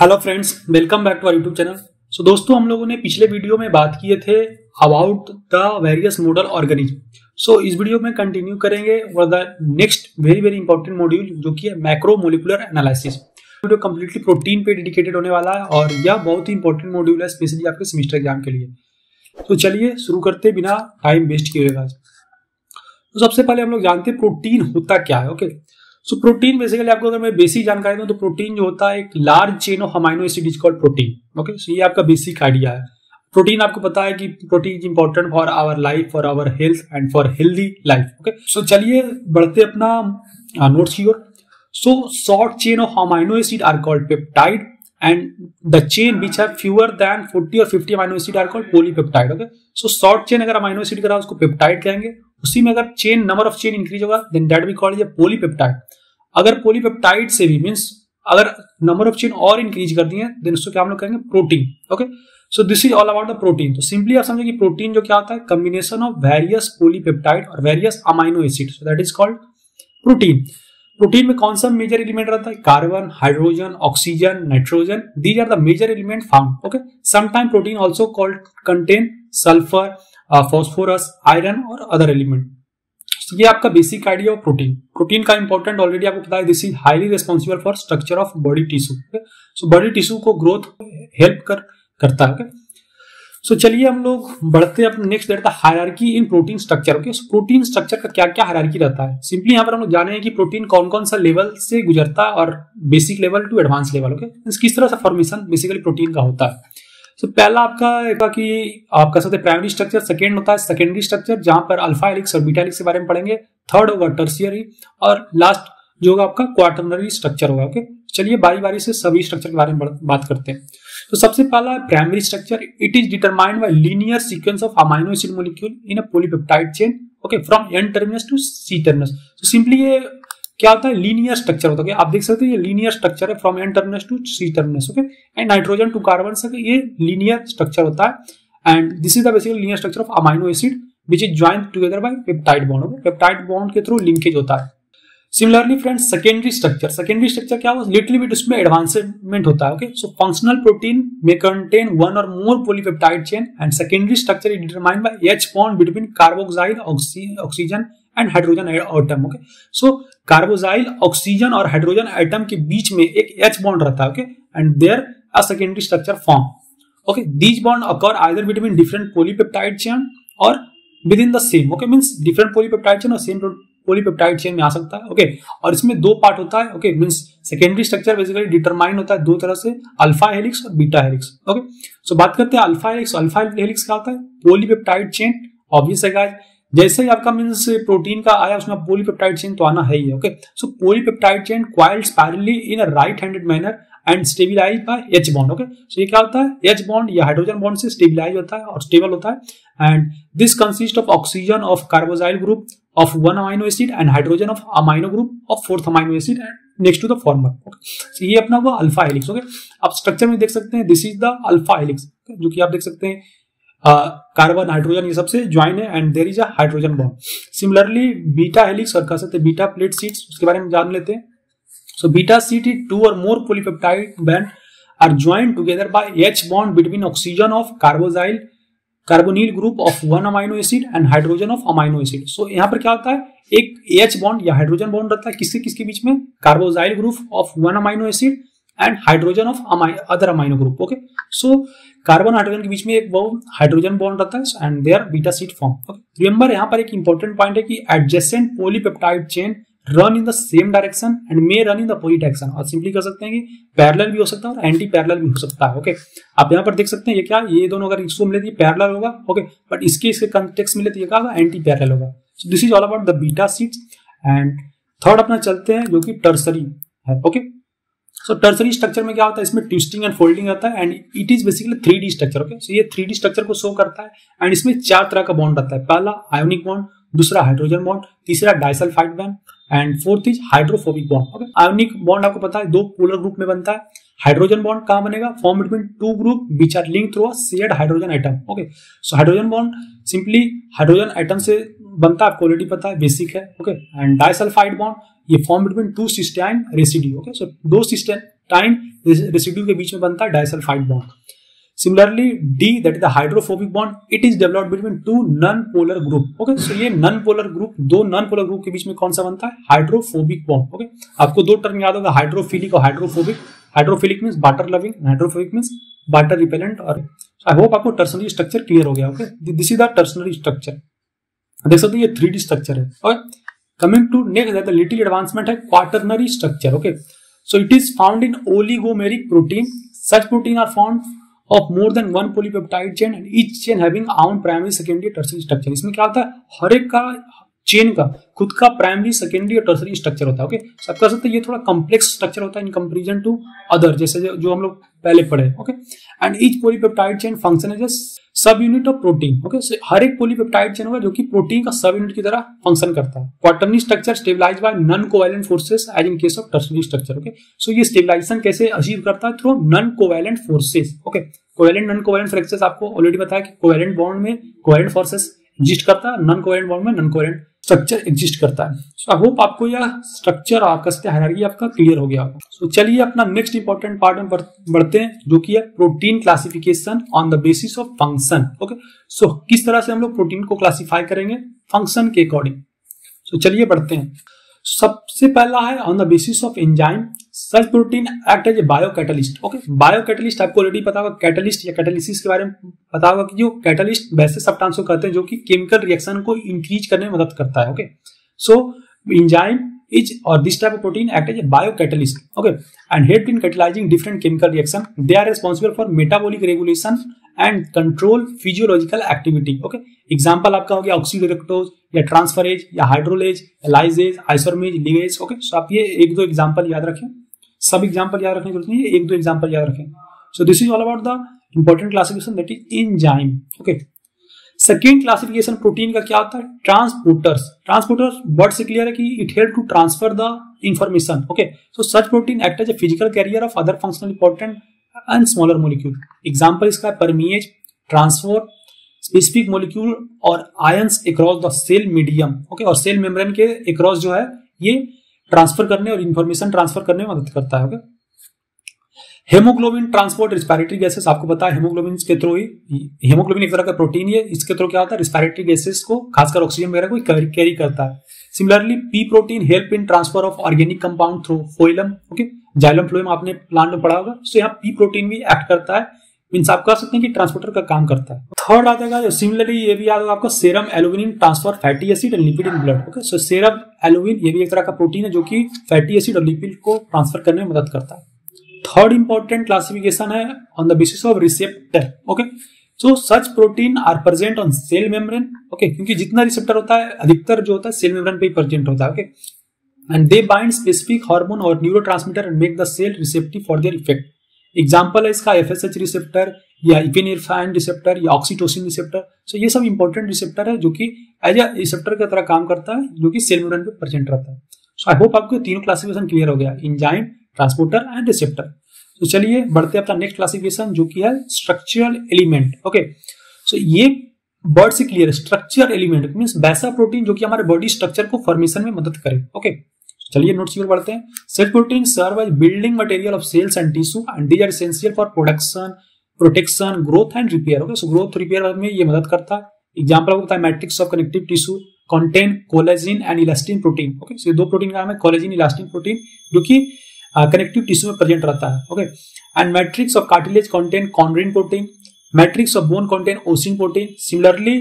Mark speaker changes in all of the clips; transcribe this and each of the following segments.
Speaker 1: Hello friends welcome back to our YouTube channel so दोस्तों, हम लोगों ने पिछले वीडियो में बात किए थे about the various model organism so इस वीडियो में कंटिन्यू करेंगे for the next very very important module जो कि है macromolecular analysis video completely protein पे डेडिकेटेड होने वाला है और यह बहुत ही इंपॉर्टेंट मॉड्यूल है स्पेशली आपके सेमेस्टर एग्ज़ाम के लिए. तो चलिए शुरू करते बिना टाइम वेस्ट किए तो सबसे पहले हम लोग जानते हैं प्रोटीन होता क्या है ओके सो प्रोटीन बेसिकली आपको अगर मैं बेसिक जानकारी दूँ तो प्रोटीन जो होता है एक large chain of amino acid is called protein okay so ये आपका बेसिक आइडिया है। प्रोटीन आपको पता है कि protein is important for our life for our health and for healthy life okay so चलिए बढ़ते अपना नोट्स की ओर। So short chain of amino acid are called peptide and the chain which have fewer than 40 or 50 amino acid are called polypeptide. Okay? So, short chain अगर amino acid का उसको peptide कहेंगे। उसी में अगर chain number of chain increase होगा then that we called polypeptide अगर polypeptide से भी मीन्स अगर नंबर ऑफ़ चेन और इंक्रीज कर दिए देन उसको क्या हम लोग कहेंगे? Protein okay so this is all about the protein तो सिंपली आप समझे कि प्रोटीन जो क्या होता है? कॉम्बिनेशन ऑफ़ वेरियस पोलीपेप्टाइड और various amino acid so that is called protein protein में कौन सा मेजर एलिमेंट रहता है? Carbon hydrogen oxygen nitrogen these are the major element found okay sometime protein also called contain sulphur phosphorus iron और other element ये आपका basic idea of protein protein का important already आपको पता है this is highly responsible for structure of body tissue so body tissue को growth help कर करता है सो so, चलिए हम लोग बढ़ते हैं नेक्स्ट देखते हैं hierarchy in protein structure okay so protein structure का क्या क्या हायरार्की रहता है? सिंपली यहाँ पर हम लोग जाने हैं कि प्रोटीन कौन कौन सा लेवल से गुजरता है और basic level to advance level okay किस तरह से फॉर्मेशन बेसिकली प्रोटीन का होता है। तो so, पहला आपका कि आप कह सकते प्राइमरी स्ट्रक्चर सेकेंड होता है सेकेंडरी स्ट्रक्चर जहाँ पर अल्फ़ा हेलिक्स और बीटा हेलिक्स के बारे में पढ़ेंगे थर्ड होगा टर्सियरी और लास्ट जो होगा आपका क्वार्टरनरी स्ट्रक्चर होगा ओके चलिए बारी बारी से सभी स्ट्रक्चर के बारे में बात करते हैं। तो सबसे पहला primary structure it is determined by linear sequence of amino acid molecule in a polypeptide chain okay from N terminus to C terminus तो सिंपली ये क्या होता है? लीनियर स्ट्रक्चर होता है। आप देख सकते हैं, ये लीनियर स्ट्रक्चर है from N terminus to C terminus okay and nitrogen to carbon से ये लीनियर स्ट्रक्चर होता है। And this is the basically linear structure of amino acid which is join together by peptide bond okay peptide bond के through linkage होता है। Similarly friends secondary structure secondary structure क्या हो? Little bit उसमें advancement होता है okay so functional protein में contain one or more polypeptide chain and secondary structure is determined by H bond between carboxyl oxygen and hydrogen atom okay so carboxyl oxygen और hydrogen atom के बीच में एक H bond रहता है okay and there a secondary structure form okay these bond occur either between different polypeptide chain or within the same okay means different polypeptide chain और same polypeptide chain में आ सकता है ओके और इसमें दो पार्ट होता है okay means secondary structure basically determine होता है दो तरह से अल्फ़ा हेलिक्स और बीटा हेलिक्स ओके सो बात करते हैं अल्फ़ा हेलिक्स अल्फ़ा हेलिक्स क्या होता है? पोलीपेप्टाइड चेन ऑब्वियस है गाइस जैसे ही आपका मीन्स प्रोटीन का आया, उसमें पोलीपेप्टाइड चेन तो आना है ही okay so polypeptide chain coiled spirally in right handed manner and stabilize by H bond okay so ये क्या होता है? एच बॉन्ड या हाइड्रोजन बॉन्ड से स्टेबिलाइज होता है और स्टेबल होता है। And this consist of oxygen of carboxyl group of one amino acid and hydrogen of amino group of fourth amino acid and next to the former okay ये अपना वो alpha helix okay आप structure में देख सकते हैं this is the alpha helix जो कि आप देख सकते हैं कार्बन हाइड्रोजन ये सबसे ज्वाइन है and there is a hydrogen bond similarly beta helix और कह सकते हैं बीटा प्लेट सीट्स उसके बारे में जान लेते हैं. So beta sheet is two or more polypeptide band are join together by H bond between oxygen of carboxyl carbonyl group of one amino acid and hydrogen of amino acid so यहाँ पर क्या होता है? एक H bond या hydrogen bond रहता है. किसके किसके बीच में? Carboxyl group of one amino acid and hydrogen of other amino group okay so carbon hydrogen के बीच में एक वो हाइड्रोजन बॉन्ड रहता है and there beta sheet form okay remember यहाँ पर एक इंपॉर्टेंट पॉइंट है कि adjacent polypeptide chain run in the same direction and may run in the opposite direction और सिंपली कर सकते हैं कि पैरेलल भी हो सकता है और एंटी पैरेलल भी हो सकता है ओके आप यहाँ पर देख सकते हैं, ये क्या, ये दोनों अगर इसको मिले तो पैरेलल होगा ओके बट इसके इसके कंटेक्स मिले तो ये क्या होगा एंटी पैरेलल होगा। So this is all about the beta sheets and third अपना चलते हैं जो कि टर्सरी है ओके सो टर्सरी स्ट्रक्चर में क्या होता है? इसमें ट्विस्टिंग एंड फोल्डिंग आता है and it is basically three D structure okay so ये थ्री डी स्ट्रक्चर को शो करता है एंड इसमें चार तरह का बॉन्ड रहता है। पहला आयोनिक बॉन्ड दूसरा हाइड्रोजन बॉन्ड तीसरा disulphide bond and fourth is hydrophobic bond okay ionic bond आपको पता है, दो पोलर ग्रुप में बनता है। हाइड्रोजन बॉन्ड कहाँ बनेगा? Form between two group which are link through shared hydrogen atom okay so hydrogen bond simply hydrogen atom से बनता है ऑलरेडी पता है बेसिक है ओके एंड डाइसल्फाइड बॉन्ड ये form between two cysteine residue okay so दो cysteine residue के बीच में बनता है disulphide bond similarly the that is the hydrophobic bond it is developed between two non polar group okay so ये non polar group दो non polar group के बीच में कौन सा बनता है? हाइड्रोफोबिक बॉन्ड ओके आपको दो टर्म याद होगा हाइड्रोफिलिक और hydrophobic hydrophilic mean water loving hydrophobic mean water repellent और आई होप आपको टर्सनरी स्ट्रक्चर क्लियर हो गया okay this is the tertiary structure देख सकते हैं ये थ्री स्ट्रक्चर है। और coming to next little advancement है quaternary structure okay so it is found in oligomeric protein such protein are found of more than one polypeptide chain and each chain having own primary secondary tertiary structure. इसमें क्या होता है? हर एक का chain का, खुद का प्राइमरी सेकेंडरी और टर्सरी स्ट्रक्चर होता है ओके सब कह सकते ये थोड़ा कम्प्लेक्स स्ट्रक्चर होता है इन कंपेरिजन टू अदर जैसे जो हम लोग पहले पढ़े okay and each polypeptide chain function as subunit of protein okay so हर एक पोलीपेप्टाइड चेन होगा जो कि प्रोटीन का सब यूनिट की तरह फ़ंक्शन करता है। Quaternary structure stabilise by non covalent forces as in case of tertiary structure okay so ये स्टेबलाइजेशन कैसे अचीव करता है? Through non covalent forces okay covalent non covalent fractures आपको ऑलरेडी बताया कि कोवैलेंट बॉन्ड में कोवैलेंट फोर्सेस एग्जिस्ट करता है नॉन कोवैलेंट बॉन्ड में नॉन कोवैलेंट स्ट्रक्चर एग्जिस्ट करता है। सो आई होप आपको यह स्ट्रक्चर आपका हायरार्की आपका क्लियर हो गया होगा। सो so, चलिए अपना नेक्स्ट इंपॉर्टेंट पार्ट में बढ़ते हैं जो कि है protein classification on the basis of function okay so किस तरह से हम लोग प्रोटीन को क्लासिफाई करेंगे? फ़ंक्शन के अकॉर्डिंग सो so, चलिए बढ़ते हैं। सबसे पहला है on the basis of enzyme such protein act as a biocatalyst okay biocatalyst आपको ऑलरेडी पता होगा कैटलिस्ट या कैटलिसिस के बारे में पता होगा कि जो कैटलिस्ट वैसे सब्सटेंस को कहते हैं, जो कि केमिकल रिएक्शन को इंक्रीज करने में मदद करता है ओके सो इंजाइम इज़ और this type of protein act as a biocatalyst okay and help in catalyzing different chemical reaction they are responsible for metabolic regulation and control physiological activity okay example आपका हो गया oxidoreductase या transferase या hydrolase lyase isomerase ligase okay so आप ये एक दो example याद रखें। सब एग्ज़ाम्पल याद रखने की ज़रूरत नहीं है एक दो एग्ज़ाम्पल याद रखें। So this is all about the important classification that is enzyme okay second classification protein का क्या होता है? ट्रांसपोर्टर्स ट्रांसपोर्टर्स वर्ड से क्लियर है कि it help to transfer the information okay so such protein act as a physical carrier of other functional important and smaller molecule example इसका permease transport specific molecule और ions across the cell medium okay और cell membrane के across जो है, ये transfer करने और information transfer करने में मदद करता है okay haemoglobin transport respiratory gases आपको पता है हेमोग्लोबिन के थ्रू ही हेमोग्लोबिन एक तरह का प्रोटीन है इसके थ्रू क्या होता है रिस्पायरेटरी गैसेस को, खासकर ऑक्सीजन वगैरह को कैरी करता है। Similarly P protein help in transfer of organic compound through phloem okay xylem phloem आपने प्लांट में पढ़ा होगा सो यहाँ पी प्रोटीन भी एक्ट करता है। मीन्स आप कह सकते हैं कि ट्रांसपोर्टर का काम करता है। थर्ड आ जाएगा सिमिलरली ये भी याद होगा आपको serum aluminium transfer fatty acid और lipid in blood okay so serum albumin ये भी एक तरह का प्रोटीन है जो कि फैटी एसिड और लिपिड को ट्रांसफ़र करने में मदद करता है। थर्ड इंपॉर्टेंट क्लासिफिकेशन है on the basis of receptor okay so such protein are present on cell membrane okay क्योंकि जितना रिसेप्टर होता है, अधिकतर जो होता है सेल मेम्ब्रेन पे ही प्रेजेंट होता है okay they bind specific hormone और neurotransmitter and make the cell receptive for their effect example है इसका एफ़ एस एच रिसेप्टर या इपिनिरफाइन रिसेप्टर या ऑक्सीटोसिन रिसेप्टर सो ये सब इंपॉर्टेंट रिसेप्टर है जो कि एज ए रिसेप्टर की तरह काम करता है जो कि सेल मेम्ब्रेन पे प्रेजेंट रहता है सो आई होप आपको तीनों क्लासिफिकेशन क्लियर हो गया इंजाइम ट्रांसपोर्टर एंड रिसेप्टर तो चलिए बढ़ते अपना नेक्स्ट क्लासिफिकेशन जो कि है स्ट्रक्चरल एलिमेंट ओके सो ये वर्ड से क्लियर है स्ट्रक्चर एलिमेंट मीन वैसा प्रोटीन जो कि हमारे बॉडी स्ट्रक्चर को फॉर्मेशन में मदद करे ओके चलिए नोट्स की ओर बढ़ते हैं। Cell protein serve as building material of cells and tissue and these are essential for production protection growth and repair okay so growth repair में ये मदद करता है। एग्ज़ाम्पल आपको बताया matrix of connective tissue contain collagen and elastin protein okay so दो protein का नाम है कोलेजिन इलास्टिन प्रोटीन जो कि कनेक्टिव टिश्यू में प्रेजेंट रहता है okay and matrix of cartilage contain chondrin protein matrix of bone contain ossein protein similarly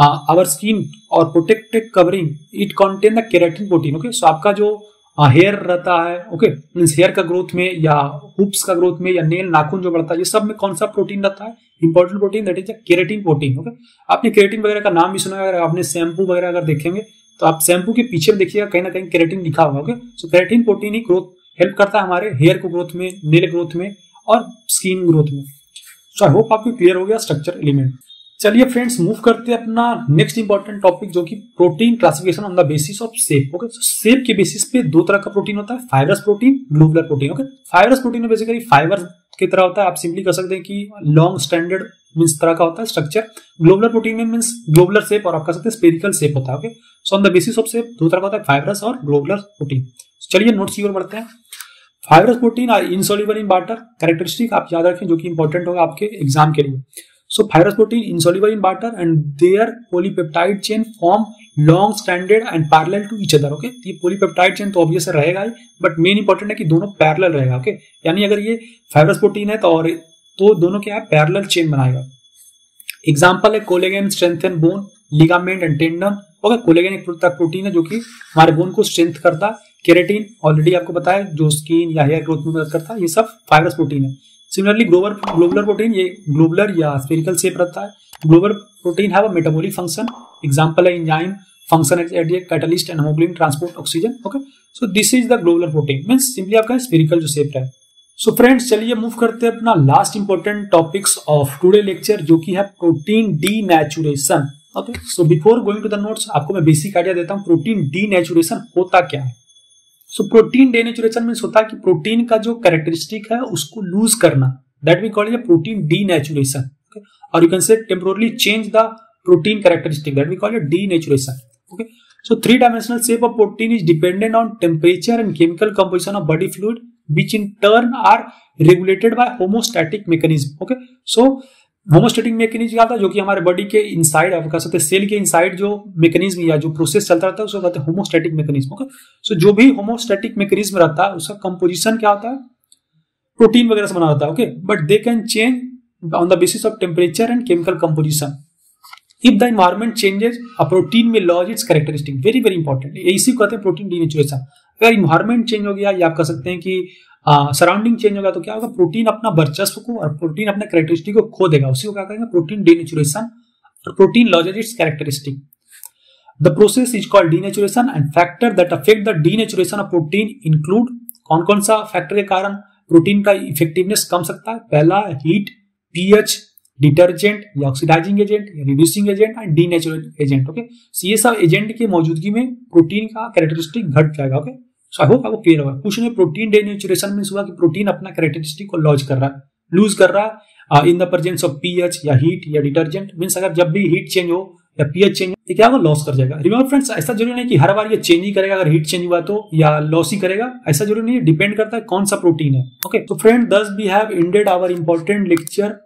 Speaker 1: our skin और protective covering it contain the keratin protein okay so आपका जो hair रहता है ओके मीन्स हेयर का growth में या hoofs का growth में या नेल नाखून जो बढ़ता है, ये सब में कौन सा प्रोटीन रहता है? Important protein that is keratin protein okay आपने केरेटिन वगैरह का नाम भी सुना है, अगर आपने शैम्पू वगैरह अगर देखेंगे तो आप शैम्पू के पीछे देखिएगा, कहीं ना कहीं केरेटिन लिखा होगा ओके सो केरेटिन प्रोटीन ही ग्रोथ हेल्प करता है हमारे हेयर को ग्रोथ में नेल ग्रोथ में और स्किन ग्रोथ में। सो आई होप आपको क्लियर हो गया स्ट्रक्चर एलिमेंट चलिए फ्रेंड्स मूव करते हैं अपना नेक्स्ट इंपॉर्टेंट टॉपिक जो कि protein classification on the basis of shape okay shape के बेसिस पे दो तरह का प्रोटीन होता है fibrous protein globular protein okay fibrous protein में बेसिकली फाइबर की तरह होता है, आप सिंपली कह सकते हैं कि लॉन्ग स्टैंडर्ड मीन्स तरह का होता है स्ट्रक्चर ग्लोबुलर प्रोटीन में मीन्स ग्लोबुलर शेप और आप कह सकते हैं स्पेरिकल शेप होता है okay so on the basis of shape दो तरह का होता है फाइबरस और ग्लोबुलर प्रोटीन चलिए नोट्स की ओर बढ़ते हैं. Fibrous protein are insoluble in water characteristic आप याद रखें जो कि इंपॉर्टेंट होगा आपके एग्ज़ाम के लिए. So fibrous protein insoluble in water and their polypeptide chain form long standard and parallel to each other okay ये पॉलीपेप्टाइड चेन तो ऑब्वियस रहेगा ही बट मेन इंपॉर्टेंट है कि दोनों पैरेलल रहेगा, okay? यानी अगर ये फाइब्रस प्रोटीन है तो और तो दोनों क्या है? पैरेलल चेन बनाएगा। एग्ज़ाम्पल है collagen strengthen bone ligament and tendon okay collagen एक प्रोटीन है जो कि हमारे बोन को स्ट्रेंथ करता है केरेटिन ऑलरेडी आपको बताया जो स्किन या हेयर ग्रोथ में मदद करता है ये सब फाइब्रस प्रोटीन है। सिमिलरली ग्लोबल ग्लोबुलर प्रोटीन ये ग्लोबुलर या स्पेरिकल शेप रहता है। Global protein have metabolic function example है enzyme function as a catalyst and haemoglobin transport oxygen okay so this is the globular protein means simply आपका spherical जो shape है। सो friends चलिए move करते हैं अपना last important topics of today lecture जो कि है protein denaturation okay so before going to the notes आपको मैं बेसिक आइडिया देता हूँ प्रोटीन डी नेचुरेशन होता क्या है? सो प्रोटीन डीनेचुरेशन मीन होता है कि प्रोटीन का जो कैरेक्टरिस्टिक है, उसको लूज करना। That we call protein denaturation और you can say temporarily change the protein characteristic that we call denaturation okay so three dimensional shape of protein is dependent on temperature and chemical composition of body fluid which in turn are regulated by homeostatic mechanism okay so homeostatic mechanism क्या था जो कि हमारे body के inside आप कह सकते हैं सेल के इनसाइड जो मैकेनिज्म या जो प्रोसेस चलता रहता है, उसको कहते हैं होमोस्टेटिक मैकेनिज्म ओके सो जो भी होमोस्टेटिक मैकेनिज्म रहता है, उसका कंपोजिशन क्या होता है? प्रोटीन वगैरह से बना होता है okay but they can change on the basis of temperature and chemical composition if the environment changes a protein may lose its characteristic very very important इसी को कहते हैं प्रोटीन डीनेचुरेशन अगर इन्वायरमेंट चेंज हो गया, या आप कह सकते हैं कि सराउंडिंग चेंज होगा तो क्या होगा? प्रोटीन अपना वर्चस्व को और प्रोटीन अपने कैरेक्टरिस्टिक को खो देगा। उसी को क्या कहेंगे? प्रोटीन डीनेचुरेशन और protein loses its characteristic the process is called denaturation and factor that affect the denaturation of protein include कौन कौन सा फैक्टर के कारण प्रोटीन का इफेक्टिवनेस कम सकता है? पहला हीट पीएच डिटर्जेंट या ऑक्सीडाइजिंग एजेंट या reducing agent and denaturant agent okay so सब एजेंट की मौजूदगी में प्रोटीन का कैरेक्टरिस्टिक घट जाएगा ओके सो आई होप आपको क्लियर होगा कुछ में प्रोटीन डेनेचुरेशन मीन हुआ कि प्रोटीन अपना कैरेक्टरिस्टिक को लॉज कर रहा है। लूज कर रहा है in the presence of pH या हीट या डिटर्जेंट मीन्स अगर जब भी हीट चेंज हो या पीएच चेंज हो तो क्या होगा? लॉस कर जाएगा। रिमेंबर फ्रेंड्स ऐसा ज़रूरी नहीं कि हर बार ये चेंज ही करेगा, अगर हीट चेंज हुआ तो या लॉस ही करेगा। ऐसा ज़रूरी नहीं है डिपेंड करता है कौन सा प्रोटीन है। ओके तो friend thus we have ended our important lecture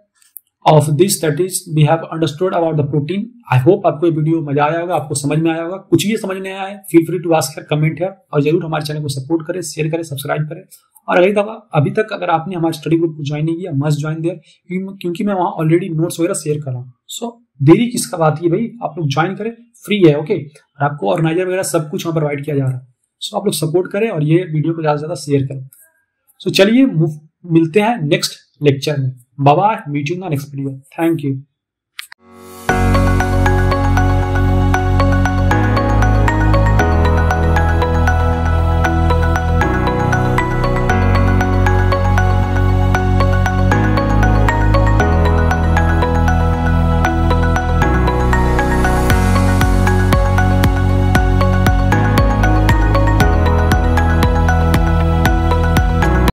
Speaker 1: of this that is we have understood about the protein I hope आपको ये वीडियो मज़ा आया होगा, आपको समझ में आया होगा। कुछ भी समझ नहीं आया है feel free to ask comment है और ज़रूर हमारे चैनल को सपोर्ट करें शेयर करें सब्सक्राइब करें। और अभी तक अभी तक अगर आपने हमारे स्टडी ग्रुप को ज्वाइन नहीं किया मस्ट ज्वाइन देयर क्योंकि मैं वहाँ ऑलरेडी नोट्स वगैरह शेयर कर रहा हूँ। सो देरी किसका बात है भाई, आप लोग ज्वाइन करें फ्री है ओके और आपको ऑर्गेनाइजर वगैरह सब कुछ वहाँ प्रोवाइड किया जा रहा है। सो आप लोग सपोर्ट करें और ये वीडियो को ज़्यादा से ज़्यादा शेयर करें। सो चलिए मिलते हैं नेक्स्ट लेक्चर में। बाबा meet you non experience thank you